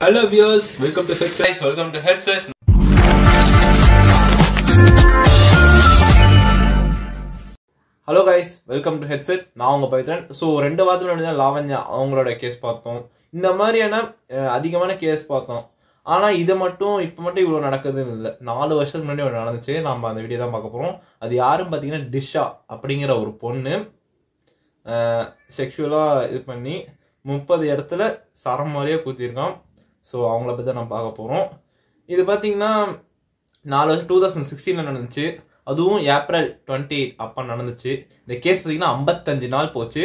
Hello viewers, welcome to Headset. guys, welcome to Headset. Hello guys welcome to Headset நான் உங்க பைத்தன் so ரெண்டு வாரத்தில் நடந்த லாவண்யா அவங்களோட கேஸ் பார்த்தோம். இந்த மாதிரியான அதிகமான கேஸ் பார்த்தோம். ஆனால் இது மட்டும் இப்போ மட்டும் இவ்வளோ நடக்குதுன்னு இல்லை. நாலு வருஷத்துக்கு முன்னாடி ஒன்று நடந்துச்சு. நம்ம அந்த வீடியோ தான் பார்க்க போகிறோம் அது யாரும் பார்த்தீங்கன்னா டிஷா அப்படிங்கிற ஒரு பொண்ணு. செக்ஷுவலாக இது பண்ணி முப்பது இடத்துல சரம் மாதிரியே குத்திருக்கான் ஸோ அவங்கள பற்றி தான் நம்ம பார்க்க போகிறோம் இது பார்த்தீங்கன்னா நாலு வருஷம் டூ தௌசண்ட் சிக்ஸ்டீனில் நடந்துச்சு. அதுவும் ஏப்ரல் டுவெண்ட்டி அப்போ நடந்துச்சு. இந்த கேஸ் பார்த்தீங்கன்னா ஐம்பத்தஞ்சு நாள் போச்சு.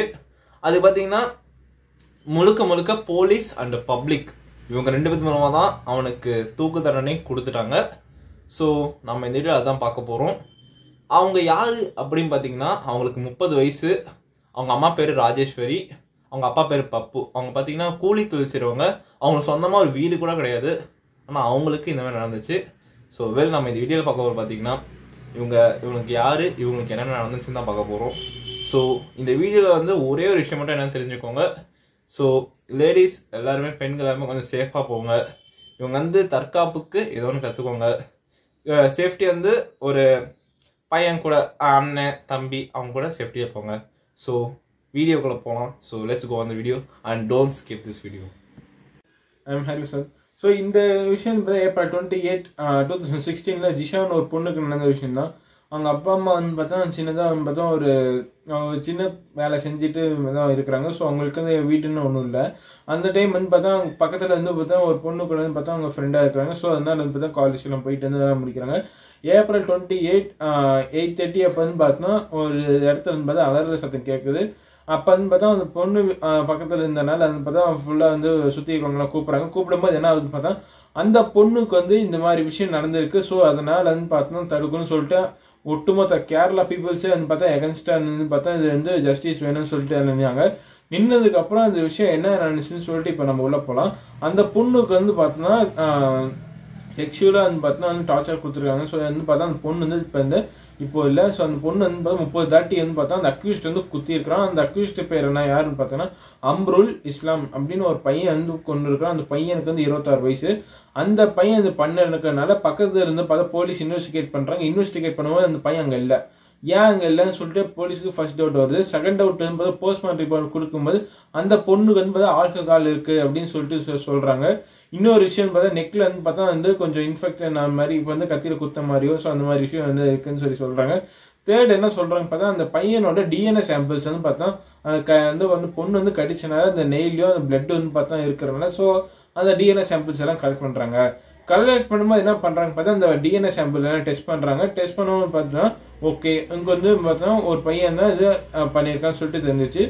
அது பார்த்தீங்கன்னா முழுக்க முழுக்க போலீஸ் அண்ட் பப்ளிக் இவங்க ரெண்டு பேர் மூலமாக தான் அவனுக்கு தூக்கு தண்டனை கொடுத்துட்டாங்க. ஸோ நம்ம இந்த வீடியோ அதான் பார்க்க போகிறோம் அவங்க யார் அப்படின்னு பார்த்தீங்கன்னா அவங்களுக்கு முப்பது வயசு. அவங்க அம்மா பேர் ராஜேஸ்வரி. அவங்க அப்பா பேர் பப்பு. அவங்க பார்த்தீங்கன்னா கூலி தொழில் செய்கிறவங்க அவங்களுக்கு சொந்தமாக ஒரு வீடு கூட கிடையாது. ஆனால் அவங்களுக்கு இந்த மாதிரி நடந்துச்சு. ஸோ வெல் நம்ம இந்த வீடியோவில் பார்க்க போகிறோம் பார்த்தீங்கன்னா இவங்க இவங்களுக்கு யார் இவங்களுக்கு என்னென்ன நடந்துச்சுன்னு தான் பார்க்க போகிறோம் ஸோ இந்த வீடியோவில் வந்து ஒரே ஒரு விஷயம் மட்டும் என்னென்னு தெரிஞ்சுக்கோங்க. ஸோ லேடிஸ் எல்லாருமே பெண்கள் எல்லாருமே கொஞ்சம் சேஃபாக போங்க. இவங்க வந்து தற்காப்புக்கு ஏதோ ஒன்று கற்றுக்கோங்க சேஃப்டி வந்து ஒரு பையன் கூட அண்ணன் தம்பி அவங்க கூட சேஃப்டியாக போங்க. ஸோ வீடியோக்குள்ளே போகலாம் ஸோ லெட்ஸ் கோ அந்த video and don't skip this video I'm hello sir so இந்த விஷயம் பார்த்தா April twenty eight two thousand சிக்ஸ்டீனில் ஜிஷான்னு ஒரு பொண்ணுக்கு நடந்த விஷயம் தான் அவங்க அப்பா அம்மா வந்து பார்த்தா சின்னதாக வந்து பார்த்தா ஒரு அவங்க ஒரு சின்ன வேலை செஞ்சுட்டு தான் இருக்கிறாங்க. ஸோ அவங்களுக்கு வந்து வீட்டுன்னு ஒன்றும் இல்லை. அந்த டைம் வந்து பார்த்தா அவங்க பக்கத்தில் வந்து பார்த்தா ஒரு பொண்ணு கூட வந்து பார்த்தா அவங்க ஃப்ரெண்டாக இருக்கிறாங்க. ஸோ அதனால வந்து பார்த்தா காலேஜ்லாம் போயிட்டு வந்து வேலை முடிக்கிறாங்க. April twenty eight eight thirty அப்போ வந்து பார்த்தோன்னா ஒரு இடத்துல வந்து பார்த்தா அலறல் சத்தம் கேட்குது அப்போ வந்து பார்த்தா அந்த பொண்ணு பக்கத்தில் இருந்தனால வந்து பார்த்தா ஃபுல்லாக வந்து சுற்றி இருக்கிறவங்களாம் கூப்பிட்றாங்க. கூப்பிடும்போது என்ன ஆகுதுன்னு பார்த்தா அந்த பொண்ணுக்கு வந்து இந்த மாதிரி விஷயம் நடந்திருக்கு. ஸோ அதனால் வந்து பார்த்தோன்னா தடுக்கணும்னு சொல்லிட்டு ஒட்டுமொத்த கேரளா பீப்புள்ஸே வந்து பார்த்தா எகன்ஸ்டாக இருந்து பார்த்தா இது வந்து ஜஸ்டிஸ் வேணும்னு சொல்லிட்டு நின்னாங்க. நின்னதுக்கப்புறம் அந்த விஷயம் என்ன நடந்துச்சுன்னு சொல்லிட்டு இப்போ நம்ம உள்ளே போகலாம் அந்த பொண்ணுக்கு வந்து பார்த்தோன்னா எக்ஷுவலாக வந்து பார்த்தீங்கன்னா வந்து டார்ச்சர் கொடுத்துருக்காங்க. ஸோ வந்து பார்த்தா அந்த பொண்ணு வந்து இப்போ வந்து இப்போ இல்லை. ஸோ அந்த பொண்ணு வந்து பார்த்தா முப்பது தாட்டி வந்து பார்த்தா அந்த அக்யூஸ்ட் வந்து குத்திருக்கிறான் அந்த அக்யூஸ்ட் பேர் என்ன? யாருன்னு பார்த்தோன்னா அம்ருல் இஸ்லாம் அப்படின்னு ஒரு பையன் வந்து கொண்டு இருக்கிறான் அந்த பையனுக்கு வந்து இருபத்தாறு வயசு. அந்த பையன் இது பண்ணிருக்கனால பக்கத்துல இருந்து பார்த்தா போலீஸ் இன்வெஸ்டிகேட் பண்ணுறாங்க இன்வெஸ்டிகேட் பண்ணும்போது அந்த பையன் அங்கே இல்லை. ஏன் அங்கே இல்லைன்னு சொல்லிட்டு போலீஸுக்கு ஃபர்ஸ்ட் டவுட் வருது. செகண்ட் டவுட் என்பது போஸ்ட்மார்ட்டம் ரிப்போர்ட் கொடுக்கும்போது அந்த பொண்ணுக்கு வந்து ஆல்கஹால் இருக்குது அப்படின்னு சொல்லிட்டு சொ- இன்னொரு விஷயம் பார்த்தா நெக்கில் வந்து பார்த்தா வந்து கொஞ்சம் இன்ஃபெக்ஷன் ஆன மாதிரி இப்போ வந்து கத்தியில் குத்த மாதிரியோ ஸோ அந்த மாதிரி விஷயம் வந்து இருக்குன்னு சொல்லி சொல்கிறாங்க தேர்ட் என்ன சொல்கிறாங்க பார்த்தா அந்த பையனோட டிஎன்ஏ சாம்பிள்ஸ் வந்து பார்த்தா அந்த க வந்து வந்து பொண்ணு வந்து கடிச்சனால அந்த நெய்லையும் அந்த பிளட் வந்து பார்த்தா இருக்கிறனால ஸோ அந்த டிஎன்ஏ சாம்பிள்ஸ் எல்லாம் கலெக்ட் பண்ணுறாங்க கலெக்ட் பண்ணும்போது என்ன பண்ணுறாங்க பார்த்தா அந்த டிஎன்ஏ சாம்பிள் எல்லாம் டெஸ்ட் பண்ணுறாங்க டெஸ்ட் பண்ணும்போது பார்த்தா ஓகே இங்கே வந்து பார்த்தா ஒரு பையன் தான் இது பண்ணியிருக்கான்னு சொல்லிட்டு தெரிஞ்சிச்சு.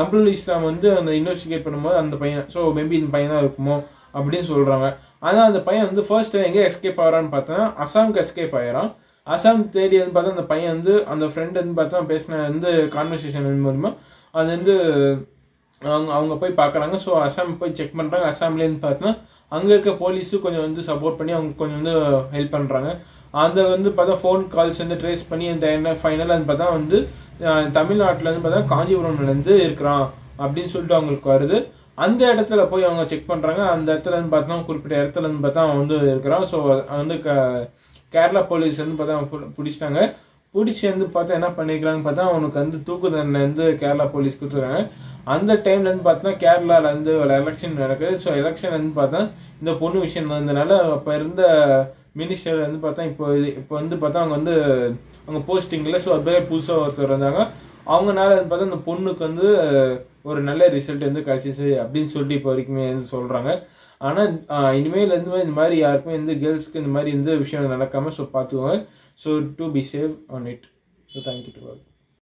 அப்துல் இஸ்லாம் வந்து அந்த இன்வெஸ்டிகேட் பண்ணும்போது அந்த பையன் ஸோ மேபி இந்த பையன் தான் இருக்குமோ அப்படின்னு சொல்கிறாங்க ஆனால் அந்த பையன் வந்து ஃபர்ஸ்ட் எங்கே எஸ்கேப் ஆகிறான்னு பார்த்தோன்னா அசாம்க்கு எஸ்கேப் ஆயிரான் அசாம் தேடி வந்து பார்த்தா அந்த பையன் வந்து அந்த ஃப்ரெண்ட் வந்து பார்த்தா பேசின வந்து கான்வர்சேஷன் மூலிமா அது வந்து அவங்க அவங்க போய் பார்க்குறாங்க. ஸோ அசாம் போய் செக் பண்ணுறாங்க அசாம்லேருந்து பார்த்தோன்னா அங்கே இருக்க போலீஸும் கொஞ்சம் வந்து சப்போர்ட் பண்ணி அவங்க கொஞ்சம் வந்து ஹெல்ப் பண்ணுறாங்க அந்த வந்து பார்த்தா ஃபோன் கால்ஸ் வந்து ட்ரேஸ் பண்ணி அந்த என்ன ஃபைனலாக வந்து பார்த்தா வந்து தமிழ்நாட்டிலேருந்து பார்த்தா காஞ்சிபுரம்லேருந்து இருக்கிறான் அப்படின்னு சொல்லிட்டு அவங்களுக்கு வருது. அந்த இடத்துல போய் அவங்க செக் பண்ணுறாங்க அந்த இடத்துல இருந்து பார்த்தா குறிப்பிட்ட இடத்துல இருந்து பார்த்தா அவன் வந்து இருக்கிறான். ஸோ வந்து க- கேரளா போலீஸ் வந்து பார்த்தா அவன் பிடிச்சிட்டாங்க. பிடிச்சி வந்து பார்த்தா என்ன பண்ணிக்கிறாங்க பார்த்தா அவனுக்கு வந்து தூக்கு தண்டனை வந்து கேரளா போலீஸ் கொடுத்துருக்காங்க அந்த டைம்ல இருந்து பார்த்தா கேரளால வந்து ஒரு எலெக்ஷன் நடக்குது. ஸோ எலெக்ஷன் வந்து பார்த்தா இந்த பொண்ணு விஷயம் வந்ததுனால அப்போ இருந்த மினிஸ்டர் வந்து பார்த்தா இப்போ இப்போ வந்து பார்த்தா அவங்க வந்து அவங்க போஸ்டிங்ல ஸோ அப்படியே புதுசாக ஒருத்தர் வந்தாங்க. அவங்கனால வந்து பார்த்தா அந்த பொண்ணுக்கு வந்து ஒரு நல்ல ரிசல்ட் வந்து கிடைச்சிச்சு அப்படின்னு சொல்லிட்டு இப்போ வரைக்குமே வந்து சொல்கிறாங்க ஆனால் இனிமேல் இருந்து இந்த மாதிரி யாருக்குமே இந்த கேர்ள்ஸ்க்கு இந்த மாதிரி எந்த விஷயம் நடக்காமல் ஸோ பார்த்துக்கோங்க. So to be save on it so thank you to